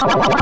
Ha ha ha ha!